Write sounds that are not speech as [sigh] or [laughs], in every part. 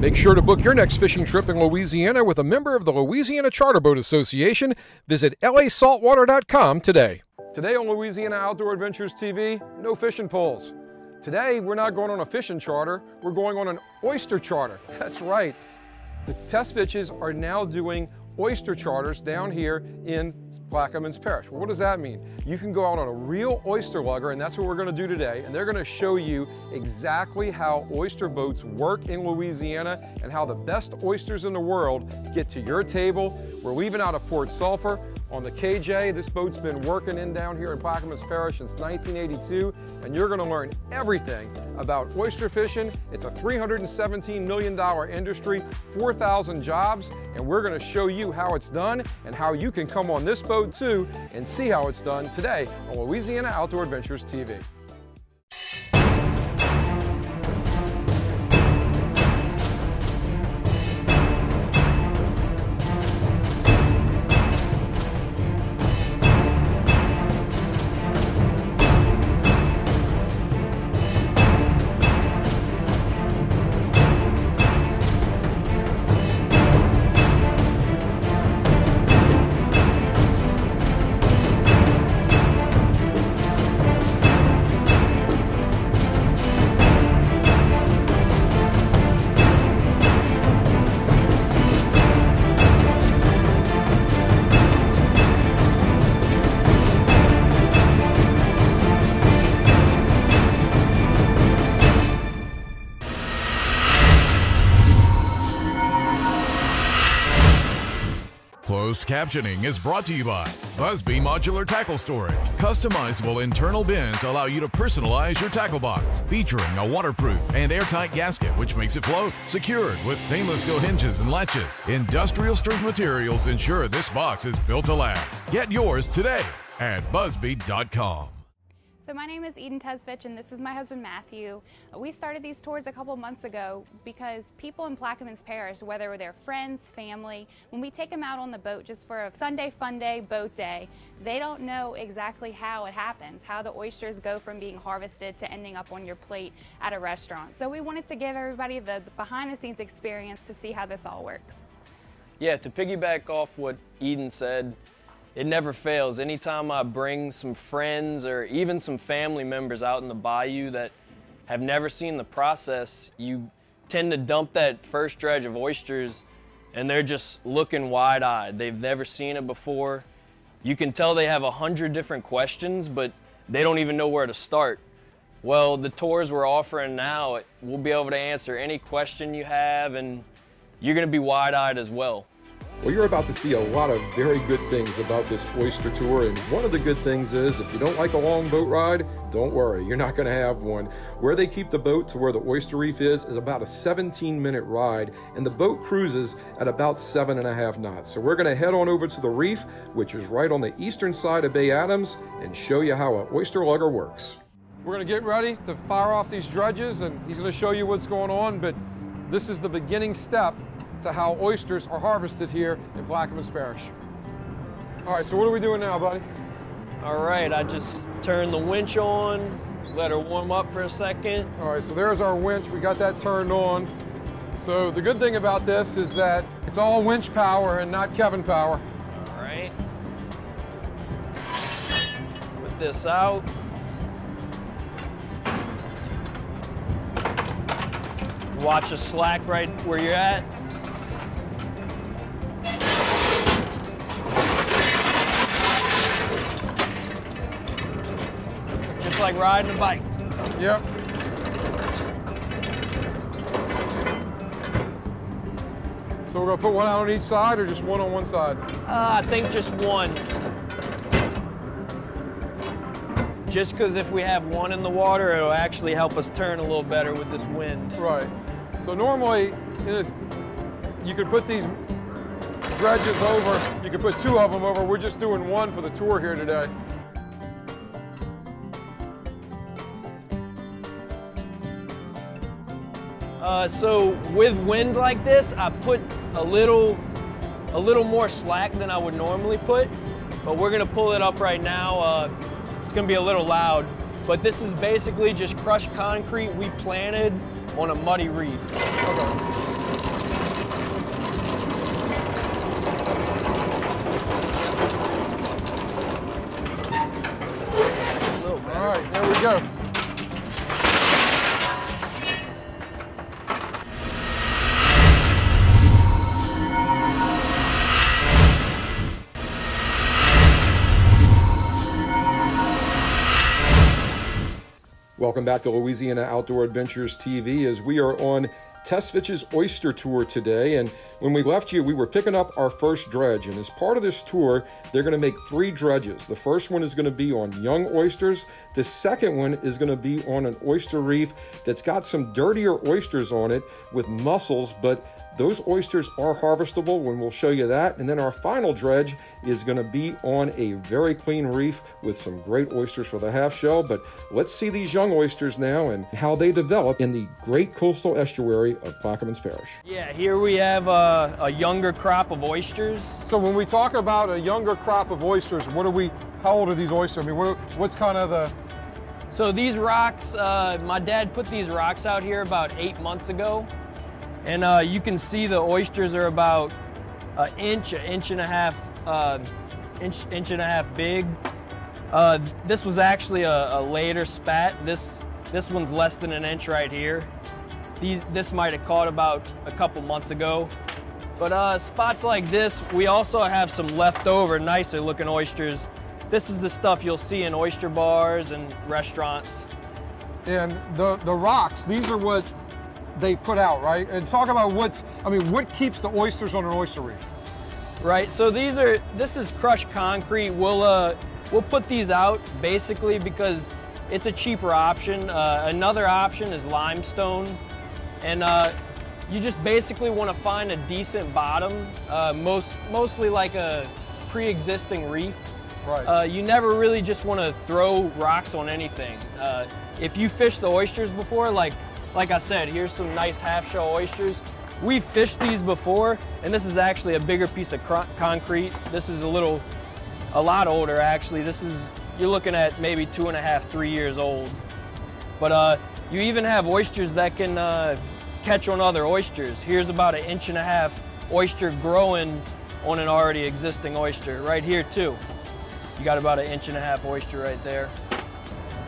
Make sure to book your next fishing trip in Louisiana with a member of the Louisiana Charter Boat Association. Visit lasaltwater.com today. Today on Louisiana Outdoor Adventures TV, no fishing poles. Today, we're not going on a fishing charter, we're going on an oyster charter. [laughs] That's right. The Tesviches are now doing oyster charters down here in Plaquemines Parish. Well, what does that mean? You can go out on a real oyster lugger, and that's what we're gonna do today, and they're gonna show you exactly how oyster boats work in Louisiana and how the best oysters in the world get to your table. We're leaving out of Port Sulphur on the KJ. This boat's been working in down here in Plaquemines Parish since 1982, and you're gonna learn everything about oyster fishing. It's a $317 million industry, 4,000 jobs, and we're gonna show you how it's done and how you can come on this boat too and see how it's done today on Louisiana Outdoor Adventures TV. Captioning is brought to you by Buzbe Modular Tackle Storage. Customizable internal bins allow you to personalize your tackle box, featuring a waterproof and airtight gasket which makes it float. Secured with stainless steel hinges and latches, industrial strength materials ensure this box is built to last. Get yours today at buzbe.com. So my name is Eden Tesvich and this is my husband Matthew. Uh, we started these tours a couple months ago because people in Plaquemines Parish, whether they're friends, family, when we take them out on the boat just for a Sunday fun day, boat day, they don't know exactly how it happens, how the oysters go from being harvested to ending up on your plate at a restaurant. So we wanted to give everybody the behind the scenes experience to see how this all works. Yeah, to piggyback off what Eden said, it never fails. Anytime I bring some friends or even some family members out in the bayou that have never seen the process, you tend to dump that first dredge of oysters and they're just looking wide-eyed. They've never seen it before. You can tell they have a hundred different questions, but they don't even know where to start. Well, the tours we're offering now, we'll be able to answer any question you have and you're gonna be wide-eyed as well. Well, you're about to see a lot of very good things about this oyster tour, and one of the good things is if you don't like a long boat ride, don't worry, you're not going to have one. Where they keep the boat to where the oyster reef is is about a 17 minute ride, and the boat cruises at about seven and a half knots. So we're going to head on over to the reef, which is right on the eastern side of Bay Adams, and show you how an oyster lugger works. We're going to get ready to fire off these dredges, and he's going to show you what's going on, but this is the beginning step to how oysters are harvested here in Plaquemines Parish. All right, so what are we doing now, buddy? All right, I just turned the winch on, let her warm up for a second. All right, so there's our winch. We got that turned on. So the good thing about this is that it's all winch power and not Kevin power. All right. Put this out. Watch the slack right where you're at. Like riding a bike. Yep. So we're gonna put one out on each side or just one on one side? Uh, I think just one. Just because if we have one in the water, it'll actually help us turn a little better with this wind. Right. So normally, this, you could put these dredges over, you could put two of them over. We're just doing one for the tour here today. Uh, so with wind like this, I put a little, a little more slack than I would normally put, but we're gonna pull it up right now. Uh, it's gonna be a little loud, but this is basically just crushed concrete we planted on a muddy reef. Welcome back to Louisiana Outdoor Adventures TV as we are on Tesvich's Oyster Tour today. And when we left you, we were picking up our first dredge. And as part of this tour, they're going to make three dredges. The first one is going to be on young oysters. The second one is going to be on an oyster reef that's got some dirtier oysters on it with mussels, but those oysters are harvestable when we'll show you that. And then our final dredge is going to be on a very clean reef with some great oysters for the half shell. But let's see these young oysters now and how they develop in the great coastal estuary of Plaquemines Parish. Yeah, here we have a, a younger crop of oysters. So when we talk about a younger crop of oysters, what are we, how old are these oysters? I mean, what, what's kind of the... So these rocks, uh, my dad put these rocks out here about eight months ago. And uh, you can see the oysters are about an inch, an inch and a half, uh, inch, inch and a half big. Uh, this was actually a, a, later spat. This, this one's less than an inch right here. These, this might have caught about a couple months ago. But uh, spots like this, we also have some leftover, nicer looking oysters. This is the stuff you'll see in oyster bars and restaurants. And the, the rocks, these are what they put out, right? And talk about what's, I mean, what keeps the oysters on an oyster reef? Right, so these are, this is crushed concrete. We'll, uh, we'll put these out basically because it's a cheaper option. Uh, another option is limestone. And uh, you just basically want to find a decent bottom, uh, most, mostly like a pre-existing reef. Right. Uh, you never really just want to throw rocks on anything. Uh, if you fish the oysters before, like like I said, here's some nice half shell oysters. We've fished these before, and this is actually a bigger piece of concrete. This is a little, a lot older actually. This is, you're looking at maybe two and a half, three years old. But uh, you even have oysters that can uh, catch on other oysters. Here's about an inch and a half oyster growing on an already existing oyster. Right here too. You got about an inch and a half oyster right there.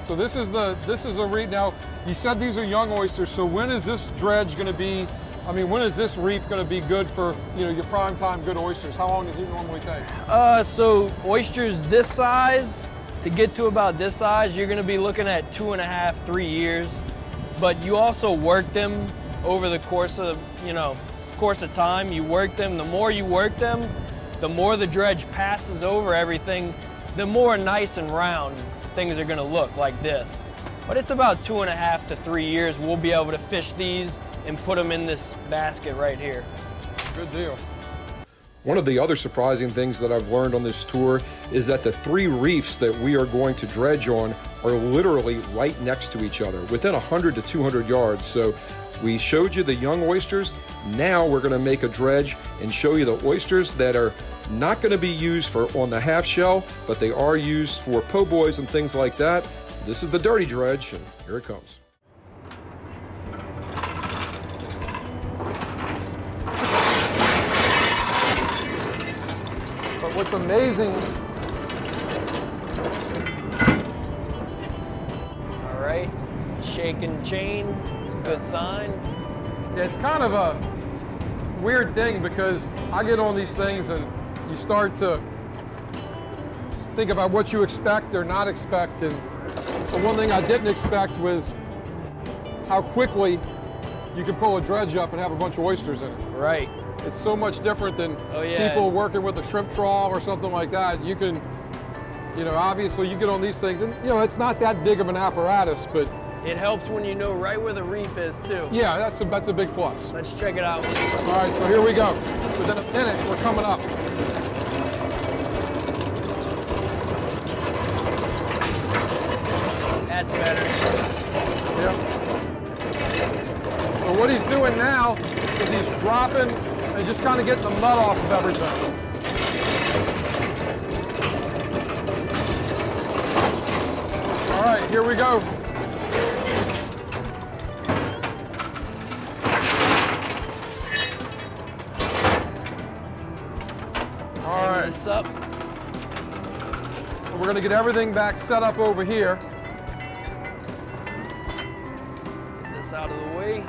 So this is the this is a reef. Now you said these are young oysters. So when is this dredge going to be? I mean, when is this reef going to be good for you know your prime time good oysters? How long does it normally take? Uh, so oysters this size to get to about this size, you're going to be looking at two and a half, three years. But you also work them over the course of you know course of time. You work them. The more you work them, the more the dredge passes over everything, the more nice and round things are gonna look like this. But it's about two and a half to three years we'll be able to fish these and put them in this basket right here. Good deal. One of the other surprising things that I've learned on this tour is that the three reefs that we are going to dredge on are literally right next to each other, within 100 to 200 yards. So we showed you the young oysters. Now we're going to make a dredge and show you the oysters that are not going to be used for on the half shell, but they are used for po' boys and things like that. This is the dirty dredge, and here it comes. But what's amazing All right, shaking chain, it's a good sign. Yeah, it's kind of a weird thing because I get on these things and you start to think about what you expect or not expect. And the one thing I didn't expect was how quickly you can pull a dredge up and have a bunch of oysters in it. Right. It's so much different than oh, yeah. people working with a shrimp trawl or something like that. You can, you know, obviously you get on these things and, you know, it's not that big of an apparatus, but it helps when you know right where the reef is too. Yeah, that's a, that's a big plus. Let's check it out. All right, so here we go. Within a minute, we're coming up. That's better. Yep. So what he's doing now is he's dropping and just kind of getting the mud off of everything. All right, here we go. this up. So we're gonna get everything back set up over here. This out of the way.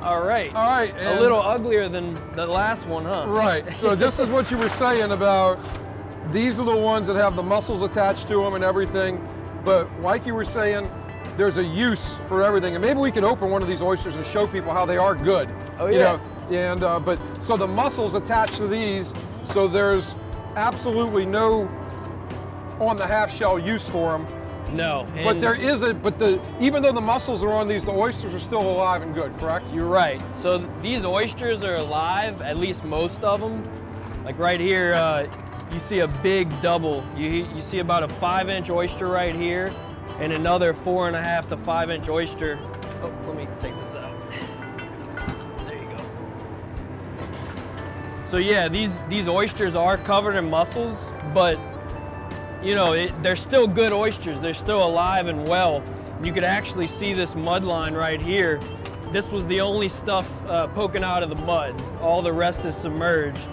All right. All right. A little uglier than the last one, huh? Right. So [laughs] this is what you were saying about these are the ones that have the mussels attached to them and everything. But like you were saying, there's a use for everything, and maybe we can open one of these oysters and show people how they are good. Oh, You yeah. know, and uh, but so the mussels attached to these, so there's absolutely no on the half shell use for them. No. But there is a but the even though the mussels are on these, the oysters are still alive and good. Correct? You're right. So these oysters are alive, at least most of them. Like right here, uh, you see a big double. You, you see about a five inch oyster right here and another four and a half to five inch oyster. Oh, let me take this out. There you go. So yeah, these, these oysters are covered in mussels, but you know, it, they're still good oysters. They're still alive and well. You could actually see this mud line right here. This was the only stuff uh, poking out of the mud. All the rest is submerged.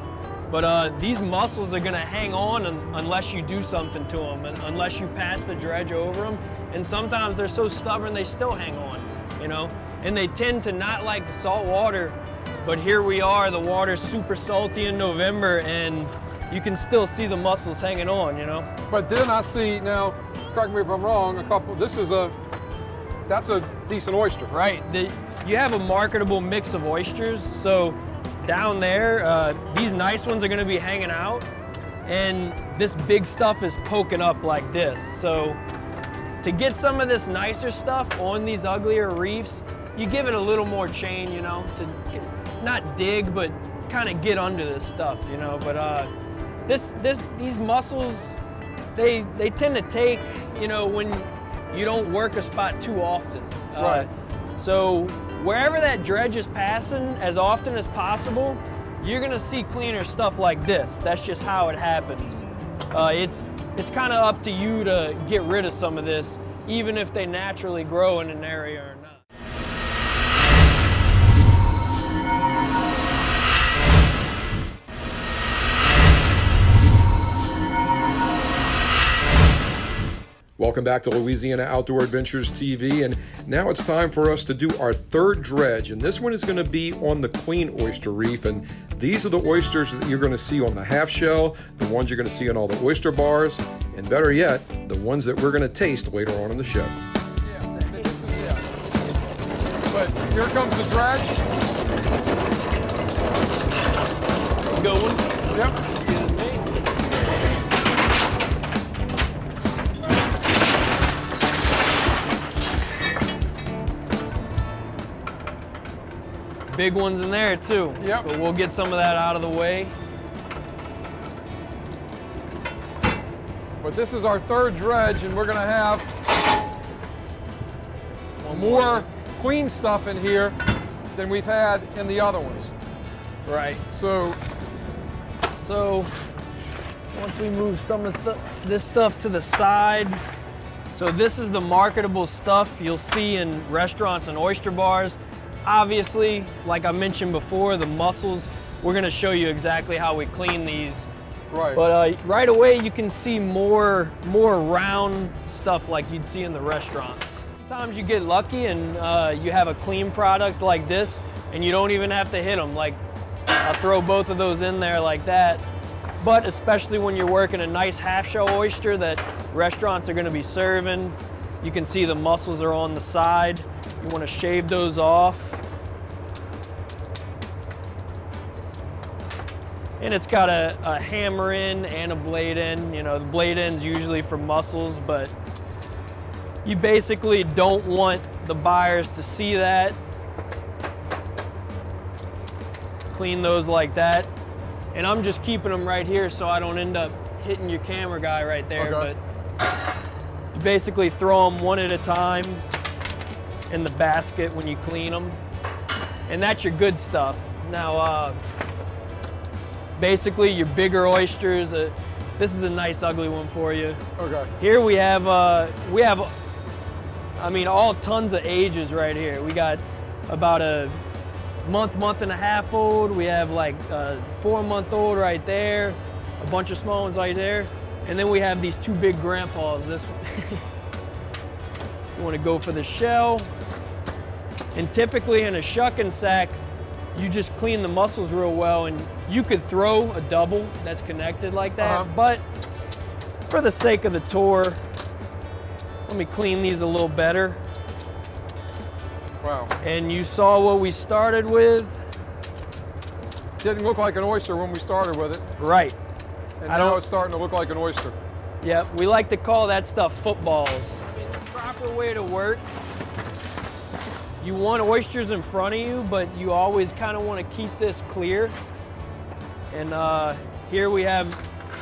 But uh, these mussels are gonna hang on un- unless you do something to them, and unless you pass the dredge over them. And sometimes they're so stubborn they still hang on, you know? And they tend to not like the salt water, but here we are, the water's super salty in November, and you can still see the mussels hanging on, you know? But then I see now, correct me if I'm wrong, a couple. This is a that's a decent oyster. Right. The, you have a marketable mix of oysters. So down there, uh, these nice ones are going to be hanging out, and this big stuff is poking up like this. So to get some of this nicer stuff on these uglier reefs, you give it a little more chain, you know, to not dig, but kind of get under this stuff, you know. But uh, this, this, these mussels, they they tend to take, you know, when you don't work a spot too often. Uh, Right. So wherever that dredge is passing, as often as possible, you're gonna see cleaner stuff like this. That's just how it happens. Uh, it's it's kind of up to you to get rid of some of this, even if they naturally grow in an area or not. Welcome back to Louisiana Outdoor Adventures TV, and now it's time for us to do our third dredge, and this one is going to be on the Queen Oyster Reef, and these are the oysters that you're going to see on the half shell, the ones you're going to see on all the oyster bars, and better yet, the ones that we're going to taste later on in the show. But here comes the dredge. One. Yep. Big ones in there too. Yep. But we'll get some of that out of the way. But this is our third dredge, and we're going to have more Queen stuff in here than we've had in the other ones. Right. So So once we move some of this stuff to the side, so this is the marketable stuff you'll see in restaurants and oyster bars. Obviously, like I mentioned before, the mussels, we're gonna show you exactly how we clean these. Right. But uh, right away, you can see more, more round stuff like you'd see in the restaurants. Sometimes you get lucky and uh, you have a clean product like this, and you don't even have to hit them. Like I'll throw both of those in there like that. But especially when you're working a nice half shell oyster that restaurants are gonna be serving, you can see the mussels are on the side. You wanna shave those off. And it's got a, a hammer in and a blade in. You know, the blade end's usually for mussels, but you basically don't want the buyers to see that. Clean those like that. And I'm just keeping them right here so I don't end up hitting your camera guy right there. Okay. But basically throw them one at a time in the basket when you clean them. And that's your good stuff. Now, uh, basically your bigger oysters, uh, this is a nice ugly one for you. okay. Here we have, uh, we have, I mean, all tons of ages right here. We got about a month, month and a half old. We have like a four month old right there, a bunch of small ones right there. And then we have these two big grandpas. This one. [laughs] you want to go for the shell. And typically in a shucking sack, you just clean the mussels real well and you could throw a double that's connected like that. Uh-huh. But for the sake of the tour, let me clean these a little better. Wow. And you saw what we started with. Didn't look like an oyster when we started with it, Right. And I now don't- it's starting to look like an oyster. Yep, we like to call that stuff footballs. The proper way to work, you want oysters in front of you, but you always kind of want to keep this clear. And uh, here we have,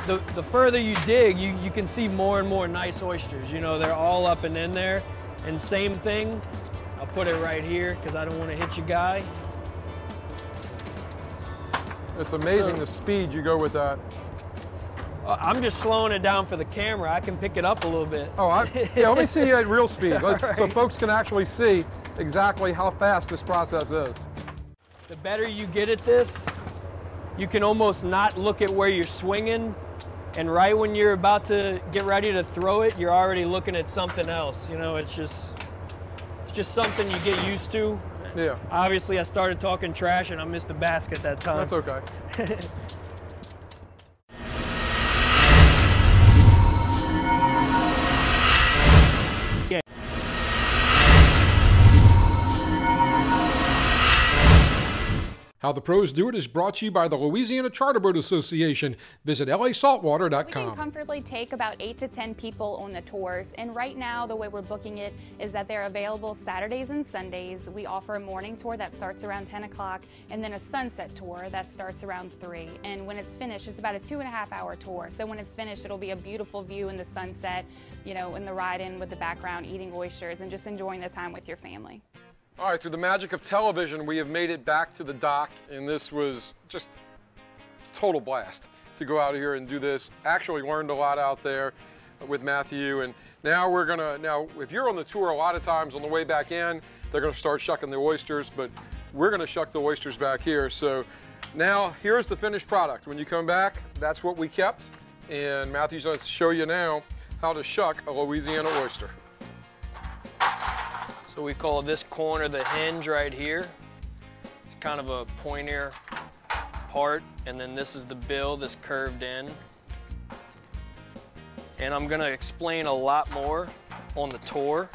the, the further you dig, you, you can see more and more nice oysters. You know, they're all up and in there. And same thing, I'll put it right here because I don't want to hit you guy. It's amazing the speed you go with that. Uh, I'm just slowing it down for the camera. I can pick it up a little bit. Oh, I, yeah, let me see you at real speed, [laughs] let- so folks can actually see exactly how fast this process is. The better you get at this, you can almost not look at where you're swinging. And right when you're about to get ready to throw it, you're already looking at something else. You know, it's just, it's just something you get used to. Yeah, Obviously, I started talking trash and I missed the basket that time. that's okay. [laughs] How the Pros Do It is brought to you by the Louisiana Charter Boat Association. Visit lasaltwater.com. We can comfortably take about eight to 10 people on the tours. And right now, the way we're booking it is that they're available Saturdays and Sundays. We offer a morning tour that starts around 10 o'clock and then a sunset tour that starts around 3. And when it's finished, it's about a two and a half hour tour. So when it's finished, it'll be a beautiful view in the sunset, you know, in the ride in with the background, eating oysters and just enjoying the time with your family. All right, through the magic of television, we have made it back to the dock, and this was just total blast to go out here and do this. Actually learned a lot out there with Matthew, and now we're gonna, now if you're on the tour, a lot of times on the way back in, they're gonna start shucking the oysters, but we're gonna shuck the oysters back here. So now here's the finished product. When you come back, that's what we kept, and Matthew's gonna show you now how to shuck a Louisiana oyster. So we call this corner the hinge right here. It's kind of a pointier part, and then this is the bill that's curved in. And I'm gonna explain a lot more on the tour.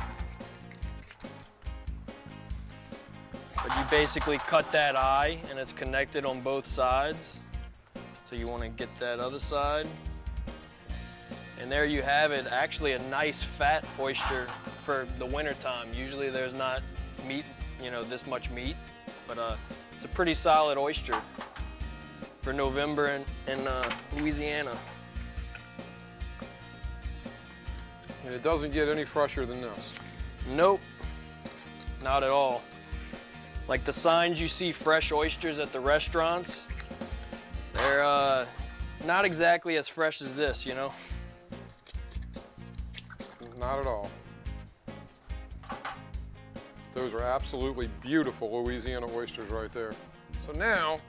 But you basically cut that eye and it's connected on both sides. So you wanna get that other side. And there you have it, actually a nice fat oyster for the winter time. Usually there's not meat, you know, this much meat, but uh, it's a pretty solid oyster for November in, in uh, Louisiana. And it doesn't get any fresher than this. Nope, not at all. Like the signs you see fresh oysters at the restaurants, they're uh, not exactly as fresh as this, you know? Not at all. Those are absolutely beautiful Louisiana oysters right there. So now,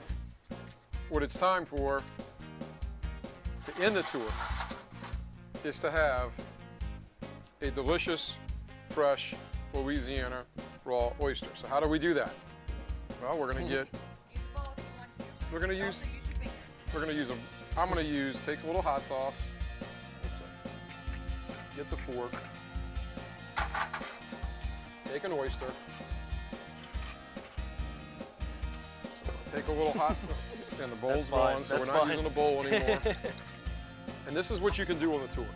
what it's time for to end the tour is to have a delicious, fresh Louisiana raw oyster. So how do we do that? Well, we're gonna get, we're gonna use, we're gonna use a, I'm gonna use, take a little hot sauce. Get the fork. Take an oyster. So take a little hot, [laughs] and the bowl's gone, so we're not fine. using a bowl [laughs] anymore. and this is what you can do on the tour.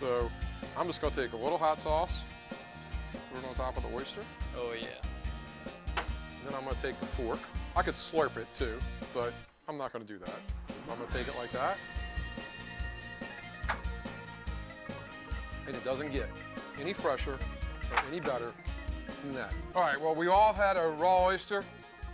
So I'm just gonna take a little hot sauce, put it on top of the oyster, Oh yeah. then I'm gonna take the fork. I could slurp it too, but I'm not gonna do that. I'm gonna take it like that. And it doesn't get any fresher or any better than that. All right, well, we all had a raw oyster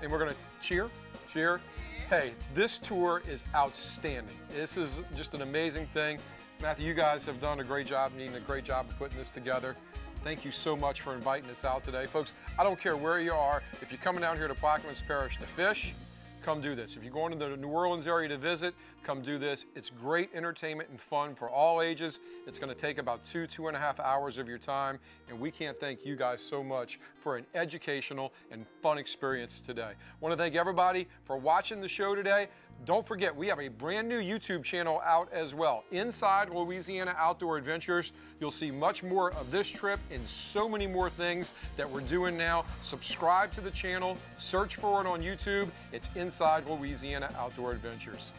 and we're gonna cheer, cheer. Hey, this tour is outstanding. This is just an amazing thing. Matthew, you guys have done a great job, Needing a great job of putting this together. Thank you so much for inviting us out today. Folks, I don't care where you are, if you're coming down here to Plaquemines Parish to fish, come do this. If you're going to the New Orleans area to visit, come do this. It's great entertainment and fun for all ages. It's going to take about two, two and a half hours of your time, and we can't thank you guys so much for an educational and fun experience today. To thank everybody for watching the show today. Don't forget, we have a brand new YouTube channel out as well. Inside Louisiana Outdoor Adventures, you'll see much more of this trip and so many more things that we're doing now. Subscribe to the channel, search for it on YouTube. It's Inside Louisiana Outdoor Adventures.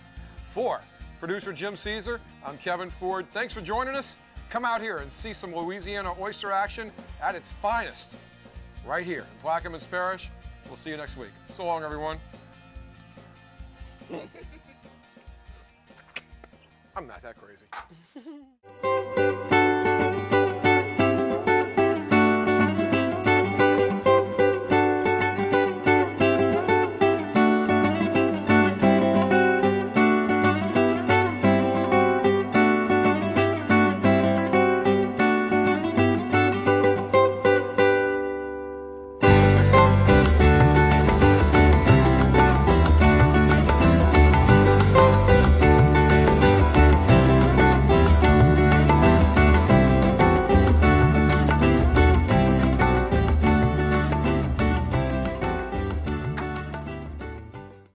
For producer Jim Caesar, I'm Kevin Ford. Thanks for joining us. Come out here and see some Louisiana oyster action at its finest right here in Plaquemines Parish. We'll see you next week. So long, everyone. [laughs] I'm not that crazy. [laughs]